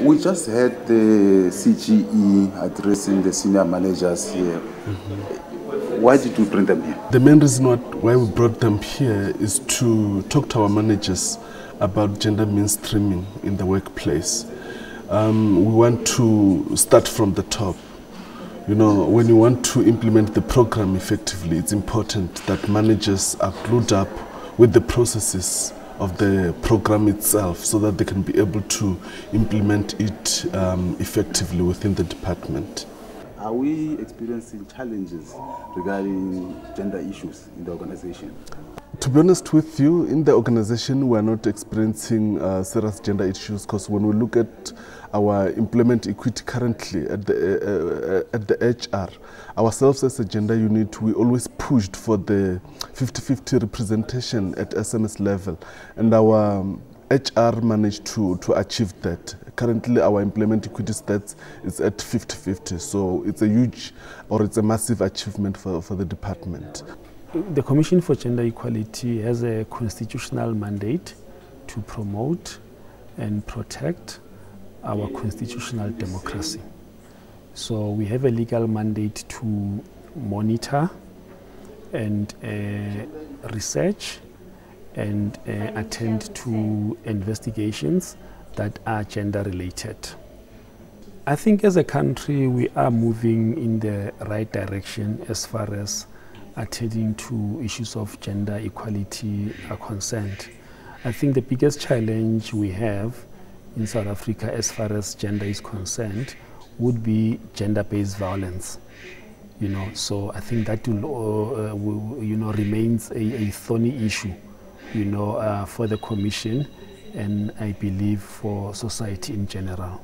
We just had the CGE addressing the senior managers here. Why did you bring them here? The main reason why we brought them here is to talk to our managers about gender mainstreaming in the workplace. Um, we want to start from the top. You know, when you want to implement the program effectively, it's important that managers are glued up with the processes of the program itself so that they can be able to implement it um, effectively within the department. Are we experiencing challenges regarding gender issues in the organization? To be honest with you, in the organization, we are not experiencing uh, serious gender issues because when we look at our employment equity currently at the, uh, uh, at the HR, ourselves as a gender unit, we always pushed for the 50-50 representation at SMS level. And our um, HR managed to, to achieve that. Currently, our employment equity stats is at 50-50, so it's a huge or it's a massive achievement for, for the department. The Commission for Gender Equality has a constitutional mandate to promote and protect our constitutional democracy. So we have a legal mandate to monitor and uh, research and uh, attend to investigations that are gender related. I think as a country we are moving in the right direction as far as attending to issues of gender equality are concerned. I think the biggest challenge we have in South Africa as far as gender is concerned would be gender-based violence. You know, so I think that will, uh, will you know, remains a, a thorny issue, you know, uh, for the Commission and I believe for society in general.